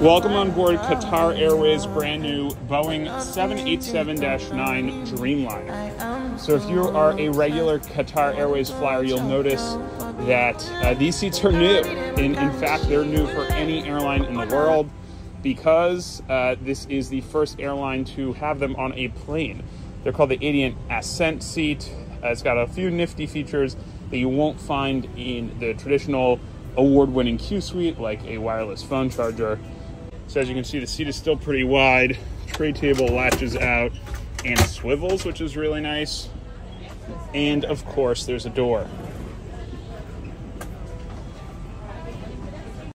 Welcome on board Qatar Airways brand new Boeing 787-9 Dreamliner. So if you are a regular Qatar Airways flyer, you'll notice that uh, these seats are new. In, in fact, they're new for any airline in the world because uh, this is the first airline to have them on a plane. They're called the Adient Ascent seat. Uh, it's got a few nifty features that you won't find in the traditional award-winning Q suite, like a wireless phone charger. So as you can see, the seat is still pretty wide. Tray table latches out and swivels, which is really nice. And of course, there's a door.